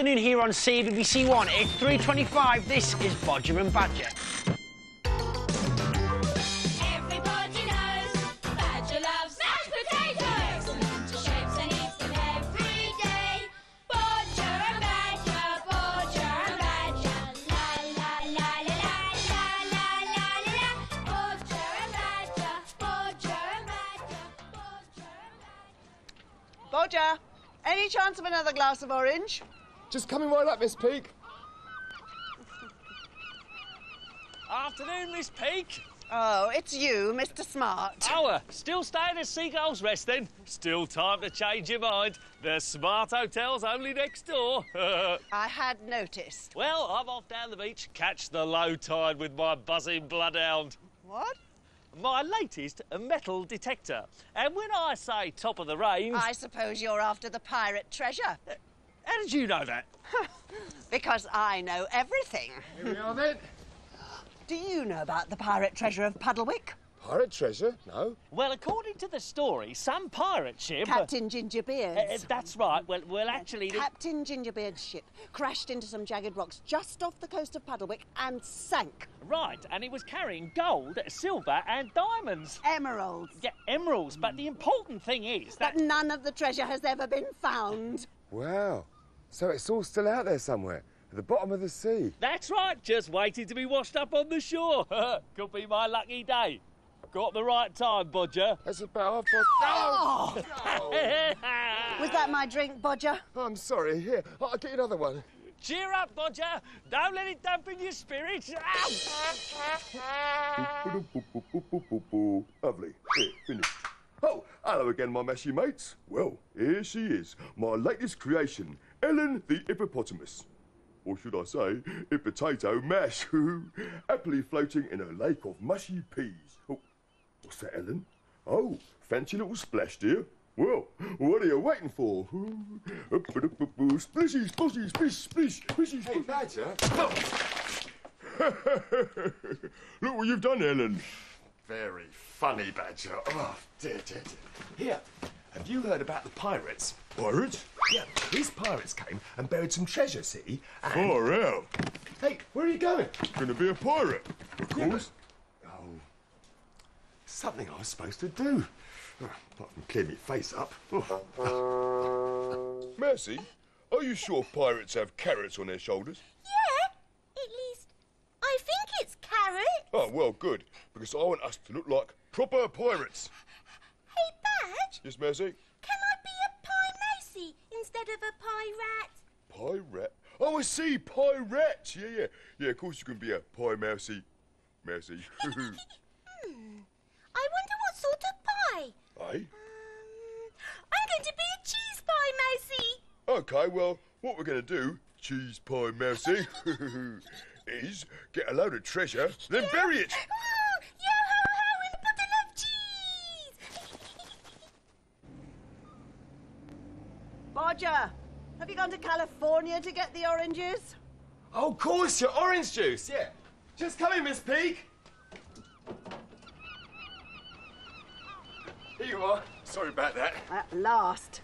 Good afternoon here on CBBC One. It's 3.25. This is Bodger and Badger. Bodger, any chance of another glass of orange? Just coming right up, Miss Peake. Afternoon, Miss Peake. Oh, it's you, Mr. Smart. Hour. Still staying at Seagull's Rest then? Still time to change your mind. The Smart Hotel's only next door. I had noticed. well, I'm off down the beach, catch the low tide with my buzzing bloodhound. What? My latest metal detector. And when I say top of the range, I suppose you're after the pirate treasure. Uh, how did you know that? Because I know everything. Here we are then. Do you know about the pirate treasure of Puddlewick? Pirate treasure? No. Well, according to the story, some pirate ship. Captain Gingerbeard's. Uh, uh, that's right. Well, well, actually, the- Captain Gingerbeard's ship crashed into some jagged rocks just off the coast of Puddlewick and sank. right, and it was carrying gold, silver, and diamonds. Emeralds. Yeah, emeralds. But the important thing is that. But none of the treasure has ever been found. Wow. So it's all still out there somewhere, at the bottom of the sea. That's right, just waiting to be washed up on the shore. Could be my lucky day. Got the right time, Bodger. That's about half past. Oh! oh Was that my drink, Bodger? I'm sorry. Here, I'll get you another one. Cheer up, Bodger. Don't let it dampen your spirits. Lovely. Here, finished. Oh, hello again, my messy mates. Well, here she is, my latest creation, Ellen the hippopotamus. Or should I say, a potato mash, happily floating in a lake of mushy peas. Oh, what's that, Ellen? Oh, fancy little splash, dear. Well, what are you waiting for? Splishy, splishy, splish, splish, splishy, Hey, splish. Badger. Look what you've done, Ellen. Very funny, Badger. Oh, dear, dear, dear. Here, have you heard about the pirates? Pirates? Yeah, these pirates came and buried some treasure, see? And... Far out. Hey, where are you going? Gonna be a pirate, of course. Oh, something I was supposed to do. Oh, Apart from clear my face up. Oh. Mousey, are you sure pirates have carrots on their shoulders? Yeah, at least I think it's carrots. Oh, well, good, because I want us to look like proper pirates. Hey, Badge, Yes, Mousey? Instead of a pirate? Pirate? Oh, I see, pirate. Yeah, yeah. Yeah, of course you can be a pie mousey. Mousey. I wonder what sort of pie. Aye? Um, I'm going to be a cheese pie mousey. Okay, well, what we're going to do, cheese pie mousey, is get a load of treasure, then bury it. You gone to California to get the oranges? Oh, of course, your orange juice, yeah. Just coming, Miss Peake. Here you are. Sorry about that. At last.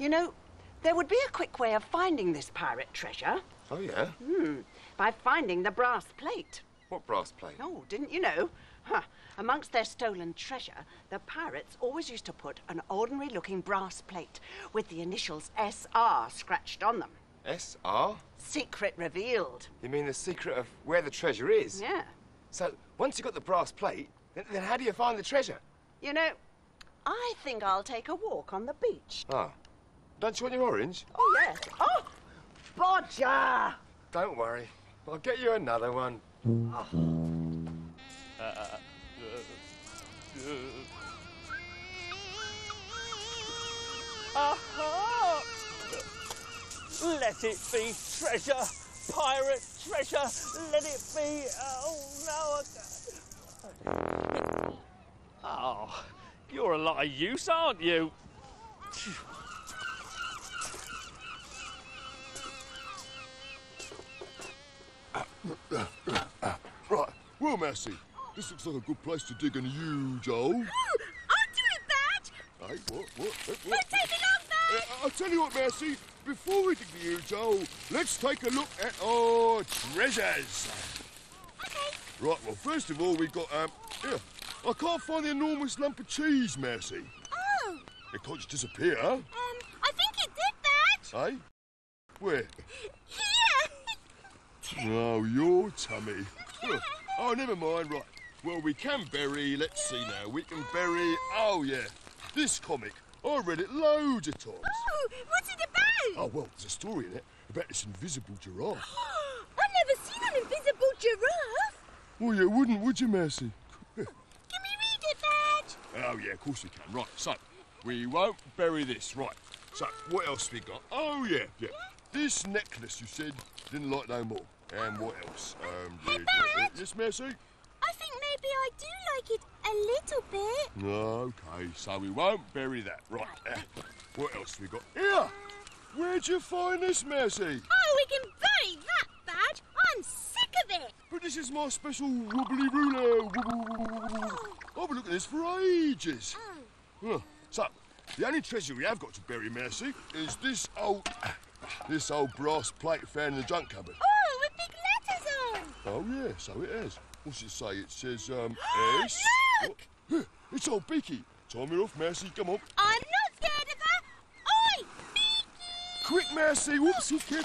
You know, there would be a quick way of finding this pirate treasure Oh, yeah? Hmm. by finding the brass plate. What brass plate? Oh, didn't you know? Huh. Amongst their stolen treasure, the pirates always used to put an ordinary looking brass plate with the initials SR scratched on them. S.R.? Secret revealed. You mean the secret of where the treasure is? Yeah. So, once you've got the brass plate, then, then how do you find the treasure? You know, I think I'll take a walk on the beach. Ah. Don't you want your orange? Oh, yes. Oh, Bodger! Don't worry. I'll get you another one. A heart. Let it be treasure, pirate treasure. Let it be. Oh no. Oh, you're a lot of use, aren't you? Right, well, Mousey, this looks like a good place to dig a huge hole. I'll do it, Badge. Hey, what, what, what, what? take me long, Badge. Uh, I'll tell you what, Mousey. Before we dig the huge hole, let's take a look at our treasures. Okay. Right, well, first of all, we've got, um, here. I can't find the enormous lump of cheese, Mousey. Oh, It can't just disappear, um, I think it did that. Hey? Where? Here. Oh, your tummy. Oh, never mind, right. Well, we can bury, let's see now, we can bury, oh yeah, this comic. I read it loads of times. Oh, what's it about? Oh, well, there's a story in it about this invisible giraffe. I've never seen an invisible giraffe. Well, you wouldn't, would you, Mousey? Can we read it, Badge? Oh, yeah, of course we can. Right, so, we won't bury this. Right, so, what else we got? Oh, yeah, yeah. This necklace, you said, didn't like no more. And what else? Um, Hey, yes, Mousey? Maybe I do like it a little bit. Okay, so we won't bury that. Right, uh, what else we got? Here! Where'd you find this, Mousey? Oh, we can bury that, Badge. I'm sick of it. But this is my special wobbly ruler. I've been looking at this for ages. Huh. So, the only treasure we have got to bury, Mousey, is this old, this old brass plate found in the junk cupboard. Oh, with big letters on. Oh yeah, so it is. What's it say? It says um S. Look! What? It's old Beaky. Time it off, Mousey. Come on. I'm not scared of her. Oi, Beaky! Quick, Mousey. Whoopsie, kid.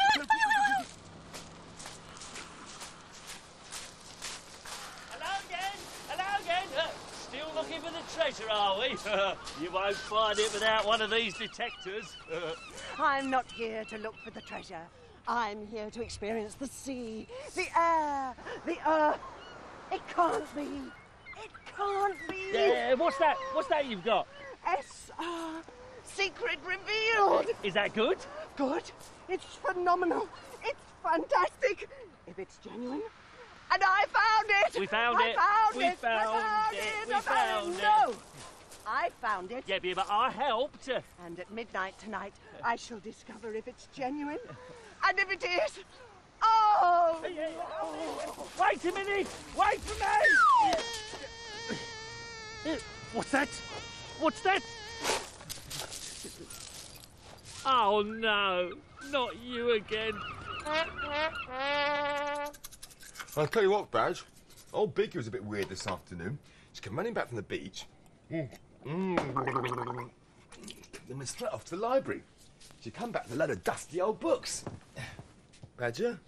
Hello again. Hello again. Uh, still looking for the treasure, are we? you won't find it without one of these detectors. I'm not here to look for the treasure. I'm here to experience the sea, the air, the earth. It can't be. It can't be. yeah, what's that? What's that you've got? S.R. Secret revealed. Is that good? Good. It's phenomenal. It's fantastic. If it's genuine. And I found it. We found I it. Found We it. found I found it. it. We I found it. No. I found it. Yeah, but I helped. And at midnight tonight, I shall discover if it's genuine. And if it is, oh! Wait a minute! Wait for me! What's that? What's that? Oh no, not you again. I'll tell you what, Badge. Old Beaky was a bit weird this afternoon. She came running back from the beach. Mm. Mm. Then went straight off to the library. She come back with a load of dusty old books. Badger?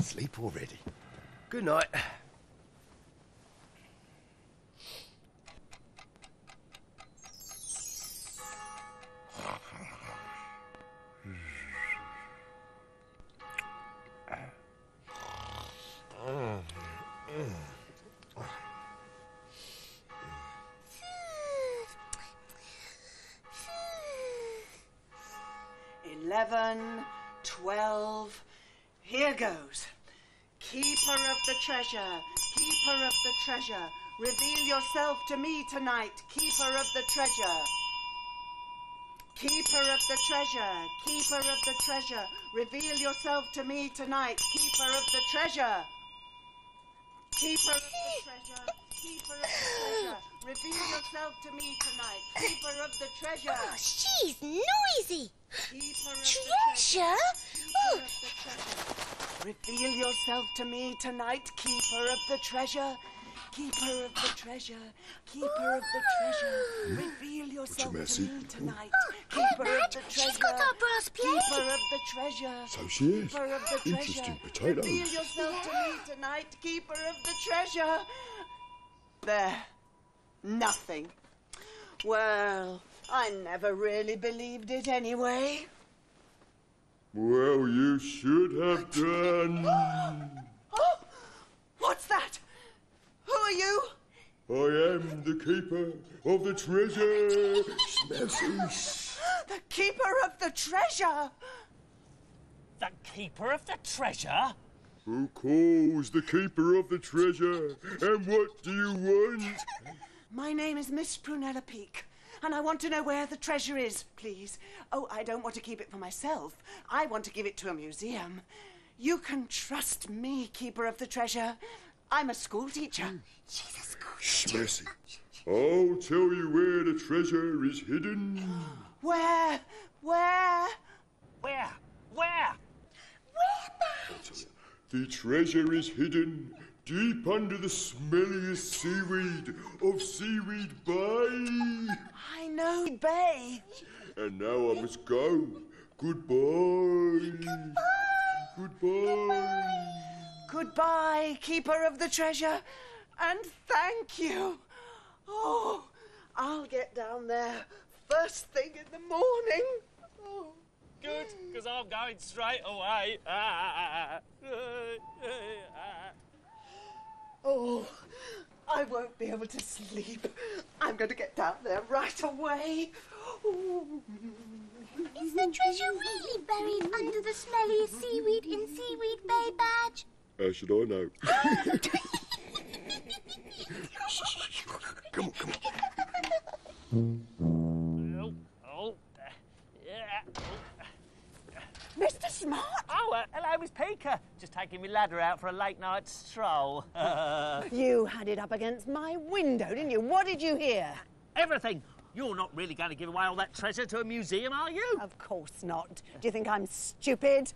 Sleep already. Good night. Eleven, twelve. Here goes. Keeper of the treasure, keeper of the treasure, reveal yourself to me tonight, keeper of the treasure. Keeper of the treasure, keeper of the treasure, reveal yourself to me tonight, keeper of the treasure. Keeper of the treasure, keeper of the treasure, reveal yourself to me tonight, keeper of the treasure. Oh, she's noisy. Keeper of the Treasure? Keeper of oh. the treasure. Reveal yourself to me tonight, keeper of the treasure. Keeper of the treasure. Keeper of the treasure. Ah. Reveal yourself to Mousey? me tonight. Oh, Keeper Dad, of the treasure. she's got our brass plate. Keeper of the treasure. So she is. Keeper of the treasure. Interesting potatoes. Reveal yourself to me tonight, keeper of the treasure. There. Nothing. Well, I never really believed it anyway. Well, you should have done. Oh, what's that? Who are you? I am the keeper of the treasure. Mousey. The keeper of the treasure. The keeper of the treasure? Who calls the keeper of the treasure? And what do you want? My name is Miss Prunella Peake, and I want to know where the treasure is, please. Oh, I don't want to keep it for myself. I want to give it to a museum. You can trust me, keeper of the treasure. I'm a school teacher. Hmm. She's a school Shh, Mousey. I'll tell you where the treasure is hidden. Where? Where? Where? Where? The treasure is hidden deep under the smelliest seaweed of Seaweed Bay. I know, Bay. And now I must go. Goodbye. Goodbye. Goodbye, keeper of the treasure, and thank you. Oh, I'll get down there first thing in the morning. Oh. Good, because I'm going straight away. Oh, I won't be able to sleep. I'm going to get down there right away. Ooh. Is the treasure really buried under the smelly seaweed in Seaweed Bay, Badge? How should I know? come on, come on. oh, oh, uh, yeah. Mr. Smart, Oh, uh, hello, Miss Peaker. Just taking my ladder out for a late night stroll. You had it up against my window, didn't you? What did you hear? Everything. You're not really going to give away all that treasure to a museum, are you? Of course not. Do you think I'm stupid?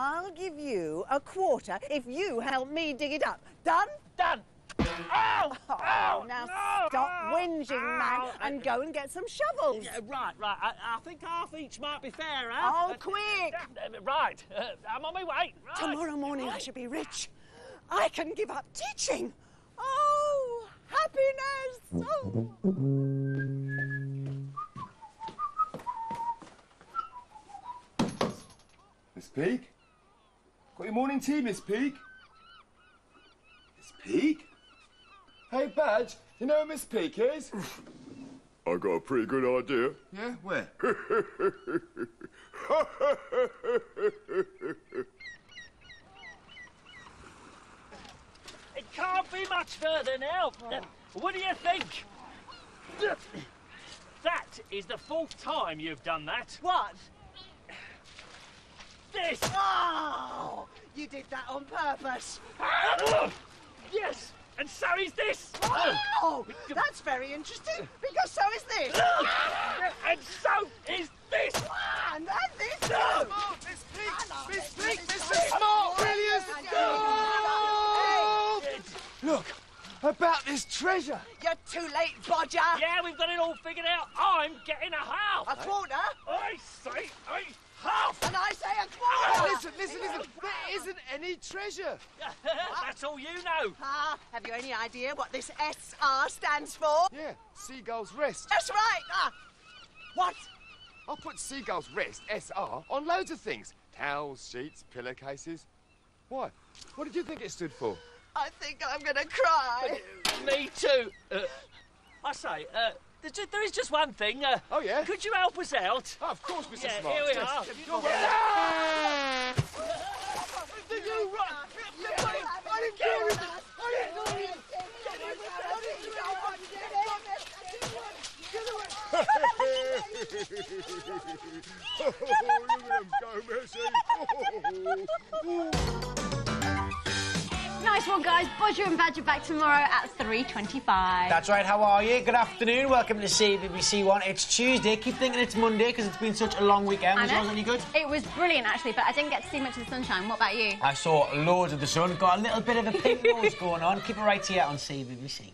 I'll give you a quarter if you help me dig it up. Done? Done. Ow! Oh, Ow! now No! stop Ow! whinging, man, and go and get some shovels. Yeah, right, right. I, I think half each might be fair, huh? Oh, Uh, quick! uh, right. Uh, I'm on my way. Right. Tomorrow morning I shall be rich. I can give up teaching. Oh, happiness! Oh. Miss Peake? Got your morning tea, Miss Peake? Miss Peake? Hey, Badge, you know where Miss Peake is? I got a pretty good idea. yeah, where? It can't be much further now. Uh, What do you think? That is the fourth time you've done that. what? This. Oh, you did that on purpose. yes, and so is this. Oh, that's very interesting because so is this. and so is this. Ah, and then this. Miss Peake! Miss Peake! Mr. Smart! Williams! Look, about this treasure. You're too late, Bodger. Yeah, we've got it all figured out. I'm getting a half. A quarter, I say a half. and I say a quarter. Listen, listen, listen. There isn't any treasure. That's all you know. Ah, have you any idea what this SR stands for? Yeah, Seagull's Rest. That's right. Ah, what? I'll put Seagull's Rest, SR, on loads of things. Towels, sheets, pillowcases. Why? What did you think it stood for? I think I'm gonna cry. Me too. Uh, I say, uh, there's ju- there is just one thing. Uh, Oh, yeah? Could you help us out? Oh, of course, Mr. Yeah, Smart. here we Yes. are. You're right. Did you run? I didn't do it. I didn't do it. look at guys. Bodger and Badger back tomorrow at 3.25. That's right, how are you? Good afternoon, welcome to CBBC One. It's Tuesday, keep thinking it's Monday because it's been such a long weekend. Was yours any good? It was brilliant, actually, but I didn't get to see much of the sunshine. What about you? I saw loads of the sun, got a little bit of a pink nose going on. Keep it right here on CBBC.